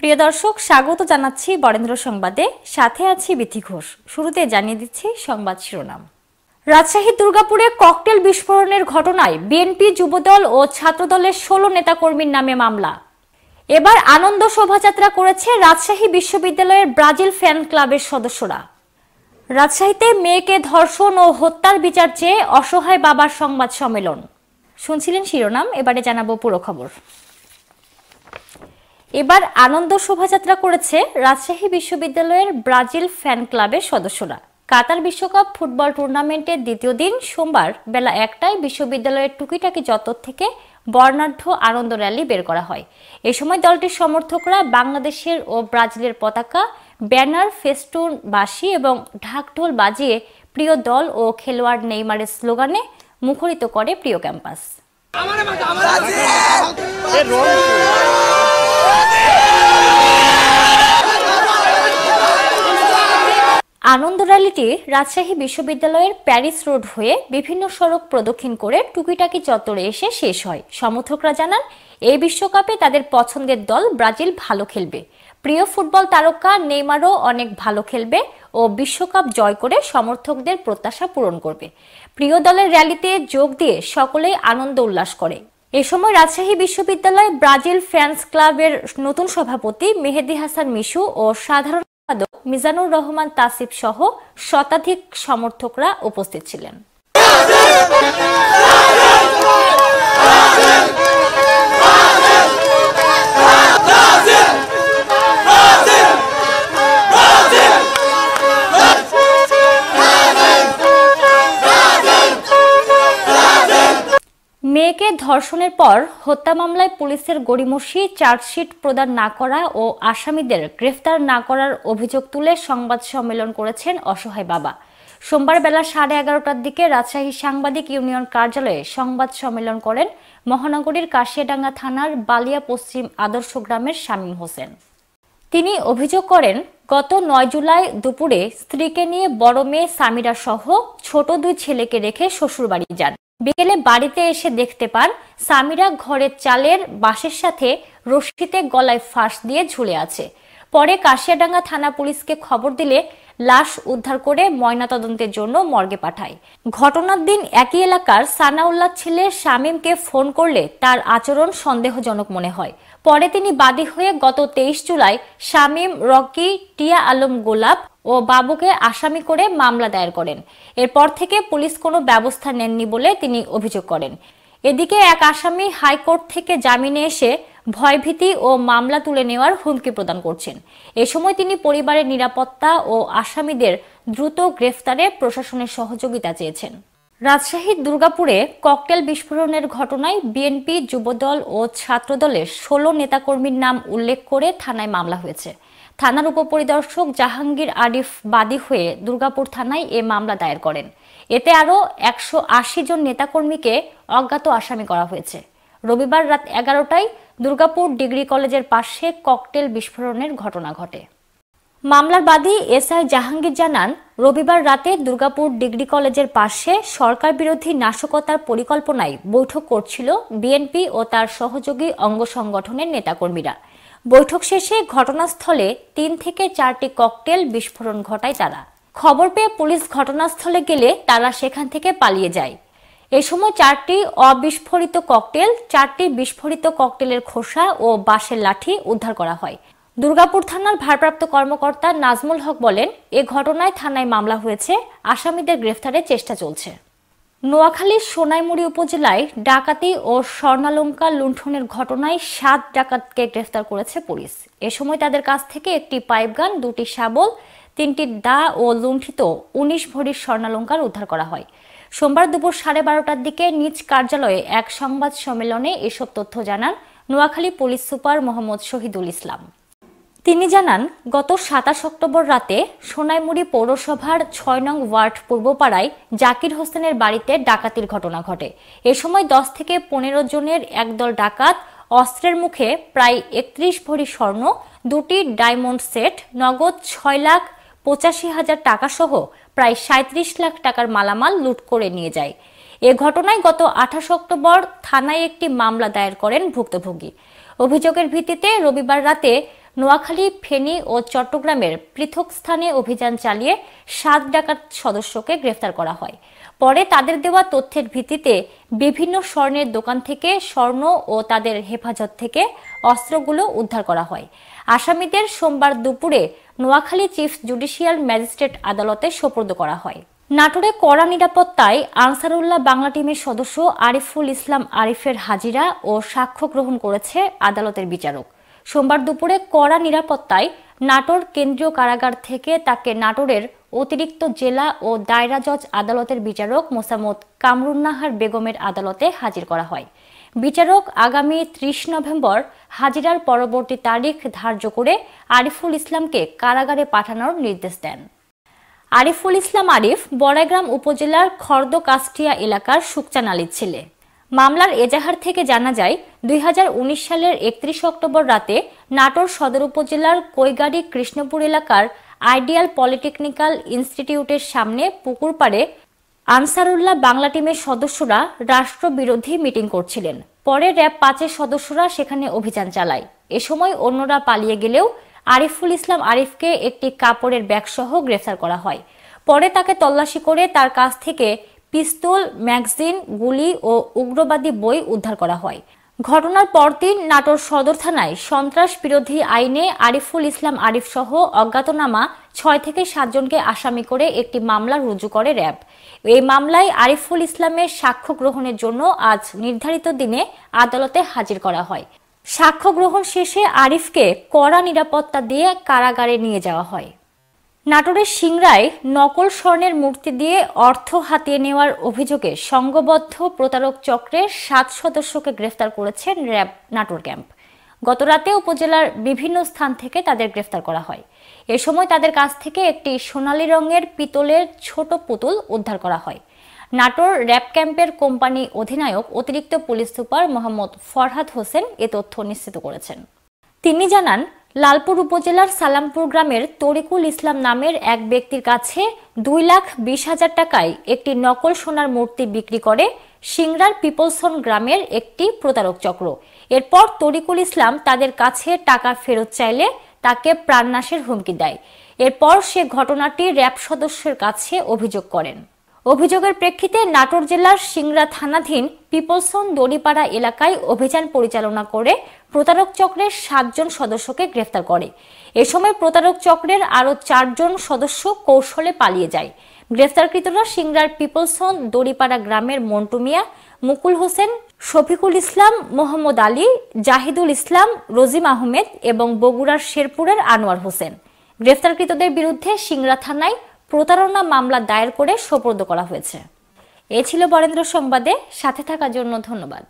প্রিয় দর্শক, স্বাগত জানাচ্ছি বরেন্দ্র সংবাদে। সাথে আছি বিথি ঘোষ। শুরুতে জানিয়ে দিচ্ছি সংবাদ শিরোনাম। রাজশাহী দুর্গাপুরে ককটেল বিস্ফোরণের ঘটনায় বিএনপি যুবদল ও ছাত্রদলের ষোলো নেতাকর্মীর নামে মামলা। এবার আনন্দ শোভাযাত্রা করেছে রাজশাহী বিশ্ববিদ্যালয়ের ব্রাজিল ফ্যান ক্লাবের সদস্যরা। রাজশাহীতে মেয়েকে ধর্ষণ ও হত্যার বিচার চেয়ে অসহায় বাবার সংবাদ সম্মেলন। শুনছিলেন শিরোনাম, এবারে জানাব পুরো খবর। এবার আনন্দ শোভাযাত্রা করেছে রাজশাহী বিশ্ববিদ্যালয়ের ব্রাজিল ফ্যান ক্লাবের সদস্যরা। কাতার বিশ্বকাপ ফুটবল টুর্নামেন্টের দ্বিতীয় দিন সোমবার বেলা একটায় বিশ্ববিদ্যালয়ের টুকিটাকি চত্বর থেকে বর্ণাঢ্য আনন্দ র্যালি বের করা হয়। এ সময় দলটির সমর্থকরা বাংলাদেশের ও ব্রাজিলের পতাকা, ব্যানার, ফেস্টুন বাসি এবং ঢাকঢোল বাজিয়ে প্রিয় দল ও খেলোয়াড় নেইমারের স্লোগানে মুখরিত করে প্রিয় ক্যাম্পাস। আনন্দ র্যালিটি রাজশাহী বিশ্ববিদ্যালয়ের প্যারিস রোড হয়ে বিভিন্ন সড়ক প্রদক্ষিণ করে টুকিটাকি চত্বরে এসে শেষ হয়। সমর্থকরা জানান এই বিশ্বকাপে তাদের পছন্দের দল ব্রাজিল ভালো খেলবে। প্রিয় ফুটবল তারকা নেইমারও অনেক ভালো খেলবে ও বিশ্বকাপ জয় করে সমর্থকদের প্রত্যাশা পূরণ করবে। প্রিয় দলের র্যালিতে যোগ দিয়ে সকলেই আনন্দ উল্লাস করে। এ সময় রাজশাহী বিশ্ববিদ্যালয় ব্রাজিল ফ্যান্স ক্লাবের নতুন সভাপতি মেহেদি হাসান মিশু ও সাধারণ সম্পাদক মিজানুর রহমান তাসিফ সহ শতাধিক সমর্থকরা উপস্থিত ছিলেন। মেয়েকে ধর্ষণের পর হত্যা মামলায় পুলিশের গড়িমসি, চার্জশিট প্রদান না করা ও আসামিদের গ্রেফতার না করার অভিযোগ তুলে সংবাদ সম্মেলন করেছেন অসহায় বাবা। সোমবার বেলা সাড়ে এগারোটার দিকে রাজশাহী সাংবাদিক ইউনিয়ন কার্যালয়ে সংবাদ সম্মেলন করেন মহানগরীর কাশিয়াডাঙ্গা থানার বালিয়া পশ্চিম আদর্শ গ্রামের শামীম হোসেন। তিনি অভিযোগ করেন, গত নয় জুলাই দুপুরে স্ত্রীকে নিয়ে বড় মেয়ে সামিরা সহ ছোট দুই ছেলেকে রেখে শ্বশুরবাড়ি যান। বিকেলে বাড়িতে এসে দেখতে পান, সামিরা ঘরের চালের বাঁশের সাথে রশিতে গলায় ফাঁস দিয়ে ঝুলে আছে। পরে কাশিয়াডাঙ্গা থানা পুলিশকে খবর দিলে লাশ উদ্ধার করে ময়নাতদন্তের জন্য মর্গে পাঠায়। ঘটনার দিন একই এলাকার সানাউল্লাহ ছেলে শামীমকে ফোন করলে তার আচরণ সন্দেহজনক মনে হয়। পরে তিনি বাদী হয়ে গত তেইশ জুলাই শামীম, রকি, টিয়া আলম গোলাপ ও বাবুকে আসামি করে মামলা দায়ের করেন। এরপর থেকে পুলিশ কোনো ব্যবস্থা নেননি বলে তিনি অভিযোগ করেন। এদিকে এক আসামি হাইকোর্ট থেকে জামিনে এসে ভয়ভীতি ও মামলা তুলে নেওয়ার হুমকি প্রদান করছেন। এ সময় তিনি পরিবারের নিরাপত্তা ও আসামিদের দ্রুত গ্রেফতারে প্রশাসনের সহযোগিতা চেয়েছেন। রাজশাহীর দুর্গাপুরে ককটেল বিস্ফোরণের ঘটনায় বিএনপি, যুবদল ও ছাত্রদলের ষোলো নেতাকর্মীর নাম উল্লেখ করে থানায় মামলা হয়েছে। থানার উপপরিদর্শক জাহাঙ্গীর আরিফ বাদী হয়ে দুর্গাপুর থানায় এ মামলা দায়ের করেন। এতে আরও একশো আশি জন নেতাকর্মীকে অজ্ঞাত আসামি করা হয়েছে। রবিবার রাত এগারোটায় দুর্গাপুর ডিগ্রি কলেজের পাশে ককটেল বিস্ফোরণের ঘটনা ঘটে। মামলার বাদী এসআই জাহাঙ্গীর জানান, রবিবার রাতে দুর্গাপুর ডিগ্রি কলেজের পাশে সরকার বিরোধী নাশকতার পরিকল্পনায় বৈঠক করছিল বিএনপি ও তার সহযোগী অঙ্গ সংগঠনের নেতাকর্মীরা। বৈঠক শেষে ঘটনাস্থলে তিন থেকে চারটি ককটেল বিস্ফোরণ ঘটায় তারা। খবর পেয়ে পুলিশ ঘটনাস্থলে গেলে তারা সেখান থেকে পালিয়ে যায়। এ সময় চারটি অবিস্ফোরিত ককটেল, চারটি বিস্ফোরিত ককটেলের খোসা ও বাঁশের লাঠি উদ্ধার করা হয়। দুর্গাপুর থানার ভারপ্রাপ্ত কর্মকর্তা নাজমুল হক বলেন, এ ঘটনায় থানায় মামলা হয়েছে, আসামিদের গ্রেফতারের চেষ্টা চলছে। নোয়াখালীর সোনাইমুড়ি উপজেলায় ডাকাতি ও স্বর্ণালঙ্কা লুণ্ঠনের ঘটনায় সাত ডাকাতকে গ্রেফতার করেছে পুলিশ। এ সময় তাদের কাছ থেকে একটি পাইপগান, দুটি শাবল, তিনটি দা ও লুণ্ঠিত উনিশ ভরির স্বর্ণালঙ্কার উদ্ধার করা হয়। সোমবার দুপুর সাড়ে বারোটার দিকে নিজ কার্যালয়ে এক সংবাদ সম্মেলনে এসব তথ্য জানান নোয়াখালী পুলিশ সুপার মোহাম্মদ শহীদুল ইসলাম। তিনি জানান, গত সাতাশ অক্টোবর রাতে সোনাইমুড়ি পৌরসভার ছয় নং ওয়ার্ড পূর্বপাড়ায় জাকির হোসেনের বাড়িতে ডাকাতির ঘটনা ঘটে। এ সময় দশ থেকে পনেরো জনের একদল ডাকাত, অস্ত্রের মুখে প্রায় একত্রিশ ভরি স্বর্ণ, দুটি ডায়মন্ড সেট, নগদ ছয় লাখ পঁচাশি হাজার টাকা সহ প্রায় সাঁত্রিশ লাখ টাকার মালামাল লুট করে নিয়ে যায়। এ ঘটনায় গত আঠাশ অক্টোবর থানায় একটি মামলা দায়ের করেন ভুক্তভোগী। অভিযোগের ভিত্তিতে রবিবার রাতে নোয়াখালী, ফেনী ও চট্টগ্রামের পৃথক স্থানে অভিযান চালিয়ে সাত ডাকাত সদস্যকে গ্রেফতার করা হয়। পরে তাদের দেওয়া তথ্যের ভিত্তিতে বিভিন্ন স্বর্ণের দোকান থেকে স্বর্ণ ও তাদের হেফাজত থেকে অস্ত্রগুলো উদ্ধার করা হয়। আসামিদের সোমবার দুপুরে নোয়াখালী চিফ জুডিশিয়াল ম্যাজিস্ট্রেট আদালতে সোপর্দ করা হয়। নাটোরে কড়া নিরাপত্তায় আনসারুল্লাহ বাংলা টিমের সদস্য আরিফুল ইসলাম আরিফের হাজিরা ও সাক্ষ্য গ্রহণ করেছে আদালতের বিচারক। সোমবার দুপুরে কড়া নিরাপত্তায় নাটোর কেন্দ্রীয় কারাগার থেকে তাকে নাটোরের অতিরিক্ত জেলা ও দায়রা জজ আদালতের বিচারক মোসাম্মদ কামরুন্নাহার বেগমের আদালতে হাজির করা হয়। বিচারক আগামী ত্রিশ নভেম্বর হাজিরার পরবর্তী তারিখ ধার্য করে আরিফুল ইসলামকে কারাগারে পাঠানোর নির্দেশ দেন। আরিফুল ইসলাম আরিফ বড়াইগ্রাম উপজেলার খর্দ কাস্টিয়া এলাকার সুকচান আলীর ছেলে। মামলার এজাহার থেকে জানা যায়, দুই হাজার উনিশ সালের একত্রিশ অক্টোবর রাতে নাটোর সদর উপজেলার কৈগাড়ি কৃষ্ণপুর এলাকার আইডিয়াল পলিটেকনিক্যাল ইনস্টিটিউটের সামনে পুকুর পাড়ে আনসারুল্লাহ বাংলা টিমের সদস্যরা রাষ্ট্রবিরোধী মিটিং করছিলেন। পরে র্যাব পাঁচের সদস্যরা সেখানে অভিযান চালায়। এ সময় অন্যরা পালিয়ে গেলেও আরিফুল ইসলাম আরিফকে একটি কাপড়ের ব্যাগসহ গ্রেফতার করা হয়। পরে তাকে তল্লাশি করে তার কাছ থেকে পিস্তল, ম্যাগজিন, গুলি ও উগ্রবাদী বই উদ্ধার করা হয়। ঘটনার পরদিন নাটোর সদর থানায় সন্ত্রাস বিরোধী আইনে আরিফুল ইসলাম আরিফ সহ অজ্ঞাতনামা ছয় থেকে সাতজনকে আসামি করে একটি মামলা রুজু করে র্যাব। এই মামলায় আরিফুল ইসলামের সাক্ষ্য গ্রহণের জন্য আজ নির্ধারিত দিনে আদালতে হাজির করা হয়। সাক্ষ্য গ্রহণ শেষে আরিফকে কড়া নিরাপত্তা দিয়ে কারাগারে নিয়ে যাওয়া হয়। নাটোরের সিংরায় নকল স্বর্ণের মূর্তি দিয়ে অর্থ হাতিয়ে নেওয়ার অভিযোগে সংঘবদ্ধ প্রতারক চক্রের সাত সদস্যকে গ্রেফতার করেছেন র্যাব নাটোর ক্যাম্প। গতরাতে উপজেলার বিভিন্ন স্থান থেকে তাদের গ্রেফতার করা হয়। এ সময় তাদের কাছ থেকে একটি সোনালী রঙের পিতলের ছোট পুতুল উদ্ধার করা হয়। নাটোর র্যাব ক্যাম্পের কোম্পানি অধিনায়ক অতিরিক্ত পুলিশ সুপার মোহাম্মদ ফরহাদ হোসেন এ তথ্য নিশ্চিত করেছেন। তিনি জানান লালপুর উপজেলার সালামপুর গ্রামের তরিকুল ইসলাম নামের এক ব্যক্তির কাছে দুই লাখ বিশ হাজার টাকায় একটি নকল সোনার মূর্তি বিক্রি করে সিংরার পিপলসন গ্রামের একটি প্রতারক চক্র। এরপর তরিকুল ইসলাম তাদের কাছে টাকা ফেরত চাইলে তাকে প্রাণনাশের হুমকি দেয়। এরপর সে ঘটনাটি র্যাব সদস্যের কাছে অভিযোগ করেন। অভিযোগের প্রেক্ষিতে নাটোর জেলার সিংড়া থানাধীন পিপলসন দড়িপাড়া এলাকায় অভিযান পরিচালনা করে প্রতারক চক্রের সাতজন সদস্যকে গ্রেফতার করে। এ সময় প্রতারক চক্রের আরও চারজন সদস্য কৌশলে পালিয়ে যায়। গ্রেফতারকৃতরা সিংড়ার পিপলসন দড়িপাড়া গ্রামের মন্টু মিয়া, মুকুল হোসেন, শফিকুল ইসলাম, মোহাম্মদ আলী, জাহিদুল ইসলাম, রজিম আহমেদ এবং বগুড়ার শেরপুরের আনোয়ার হোসেন। গ্রেফতারকৃতদের বিরুদ্ধে সিংড়া থানায় প্রতারণা মামলা দায়ের করে সোপর্দ করা হয়েছে। এ ছিল বরেন্দ্র সংবাদে, সাথে থাকার জন্য ধন্যবাদ।